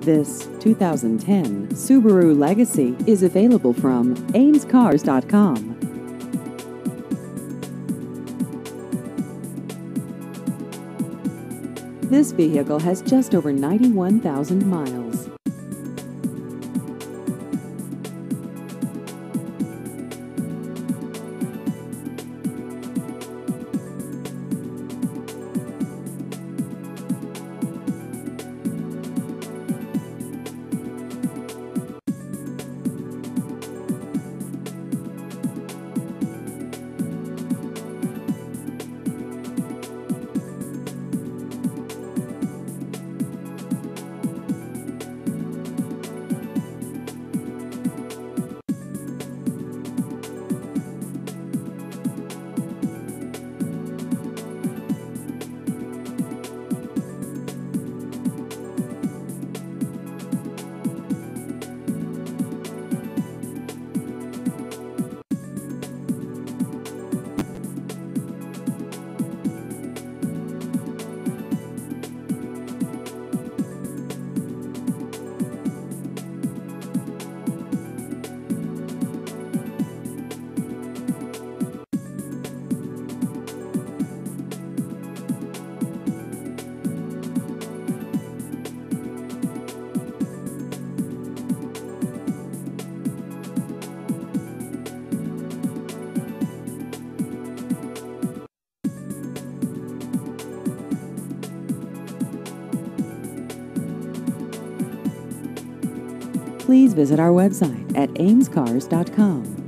This 2010 Subaru Legacy is available from amescars.com. This vehicle has just over 91,000 miles. Please visit our website at amescars.com.